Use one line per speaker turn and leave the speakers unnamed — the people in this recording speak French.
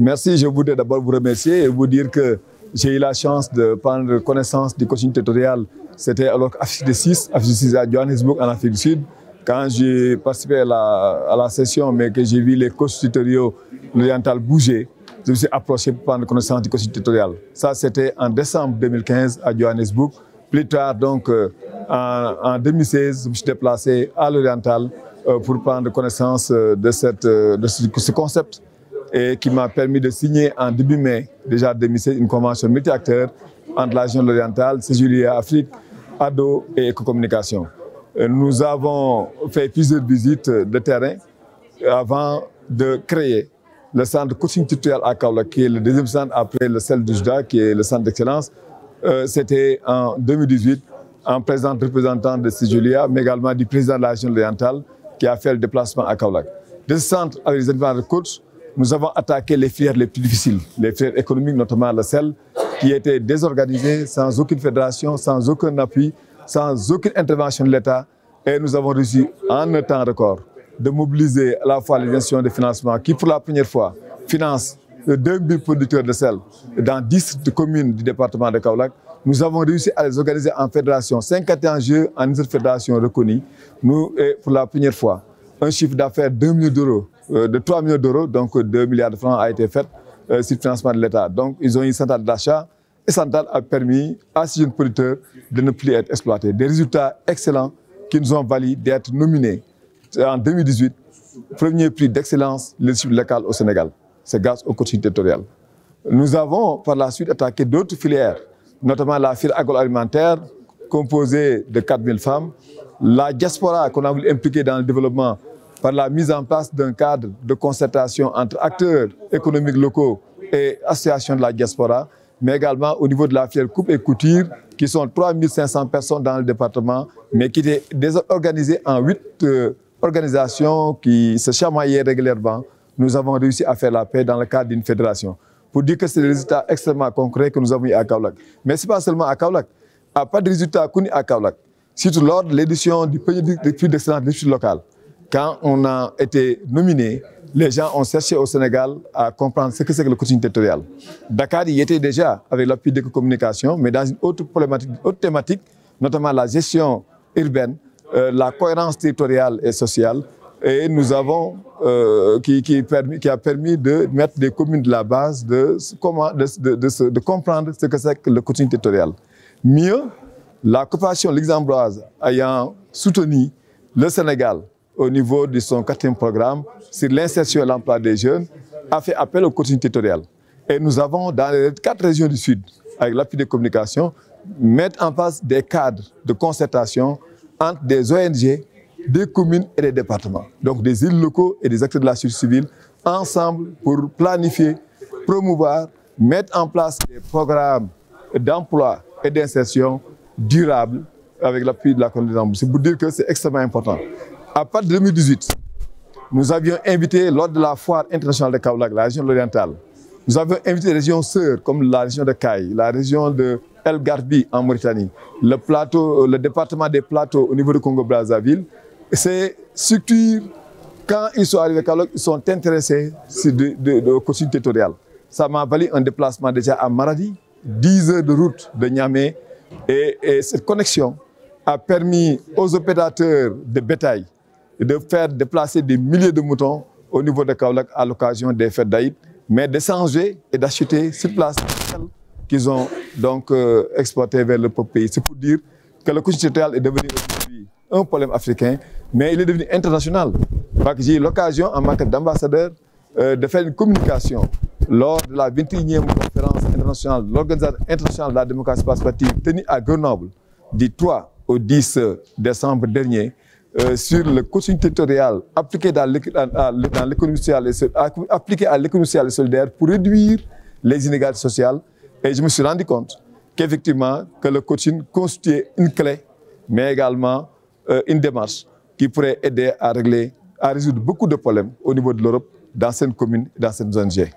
Merci, je voudrais d'abord vous remercier et vous dire que j'ai eu la chance de prendre connaissance du coaching territorial. C'était alors de 6, Afrique de 6 à Johannesburg, en Afrique du Sud. Quand j'ai participé à la, session, mais que j'ai vu les coachs territoriaux l'oriental bouger, je me suis approché pour prendre connaissance du coaching territorial. Ça, c'était en décembre 2015 à Johannesburg. Plus tard, donc, euh, en, en, 2016, je me suis déplacé à l'oriental euh, pour prendre connaissance de, cette, de ce concept et qui m'a permis de signer en début mai, déjà 2016, une convention multi-acteurs entre la région orientale, Julia Afrique, ADO et Éco-Communication. Nous avons fait plusieurs visites de terrain avant de créer le centre coaching tutoriel à Kaula, qui est le deuxième centre après le CEL du Juda, qui est le centre d'excellence. Euh, C'était en 2018, en présence de représentants de Julia, mais également du président de la région orientale, qui a fait le déplacement à Kaula. De ce centre, avec les de coach, nous avons attaqué les filières les plus difficiles, les filières économiques, notamment le sel, qui étaient désorganisées, sans aucune fédération, sans aucun appui, sans aucune intervention de l'État. Et nous avons réussi, en un temps record, de mobiliser à la fois les institutions de financement qui, pour la première fois, financent 2000 producteurs de sel dans 10 communes du département de Kaolack. Nous avons réussi à les organiser en fédération, 51 jeux en une fédération reconnue. Nous, pour la première fois, un chiffre d'affaires de 2 millions d'euros de 3 millions d'euros, donc 2 milliards de francs a été fait euh, sur le financement de l'État. Donc, ils ont une centrale d'achat et centrale a permis à ces jeunes producteurs de ne plus être exploités. Des résultats excellents qui nous ont valu d'être nominés en 2018, premier prix d'excellence leadership local au Sénégal. C'est grâce au coaching territorial. Nous avons par la suite attaqué d'autres filières, notamment la filière agroalimentaire composée de 4000 femmes, la diaspora qu'on a voulu impliquer dans le développement par la mise en place d'un cadre de concertation entre acteurs économiques locaux et associations de la diaspora, mais également au niveau de la filière coupe et couture, qui sont 3500 personnes dans le département, mais qui étaient désorganisées en huit euh, organisations qui se chamaillaient régulièrement. Nous avons réussi à faire la paix dans le cadre d'une fédération. Pour dire que c'est des résultats extrêmement concrets que nous avons eu à Kaolack. Mais ce n'est pas seulement à Kaolack. Il n'y a pas de résultats connus à Kaolack. Surtout lors de l'édition du prix d'excellence de local quand on a été nominé, les gens ont cherché au Sénégal à comprendre ce que c'est que le coaching territorial. Dakar y était déjà avec l'appui de communication, mais dans une autre problématique, autre thématique, notamment la gestion urbaine, euh, la cohérence territoriale et sociale. Et nous avons, euh, qui, a permis de mettre des communes de la base, de, de comprendre ce que c'est que le coaching territorial. Mieux, la coopération luxembourgeoise ayant soutenu le Sénégal au niveau de son quatrième programme sur l'insertion et l'emploi des jeunes, a fait appel au coaching territorial. Et nous avons, dans les quatre régions du Sud, avec l'appui des communications, mettre en place des cadres de concertation entre des ONG, des communes et des départements. Donc des îles locaux et des acteurs de la société civile, ensemble pour planifier, promouvoir, mettre en place des programmes d'emploi et d'insertion durables avec l'appui de la communauté. C'est pour dire que c'est extrêmement important. À partir de 2018, nous avions invité, lors de la foire internationale de Kaolack, la région orientale, nous avions invité des régions sœurs comme la région de Caille, la région de El Garbi en Mauritanie, le, le département des plateaux au niveau de Congo-Brazzaville. Ces structures, quand ils sont arrivés à Kaolack, ils sont intéressés de, de, de coaching territorial. Ça m'a valu un déplacement déjà à Maradi, 10 heures de route de Niamey, et cette connexion a permis aux opérateurs de bétail de faire déplacer des milliers de moutons au niveau de Kaolack à l'occasion des fêtes d'Aïd, mais d'échanger et d'acheter sur place qu'ils ont donc euh, exporté vers le pays. C'est pour dire que le territorial est devenu aujourd'hui un problème africain, mais il est devenu international. J'ai eu l'occasion, en tant d'ambassadeur, euh, de faire une communication lors de la 21e conférence internationale, l'Organisation internationale de la démocratie participative tenue à Grenoble du 3 au 10 décembre dernier, euh, sur le coaching territorial appliqué dans l'économie sociale, à l'économie sociale et solidaire pour réduire les inégalités sociales. Et je me suis rendu compte qu'effectivement, que le coaching constituait une clé, mais également euh, une démarche qui pourrait aider à régler, à résoudre beaucoup de problèmes au niveau de l'Europe, dans cette commune, dans cette zone G.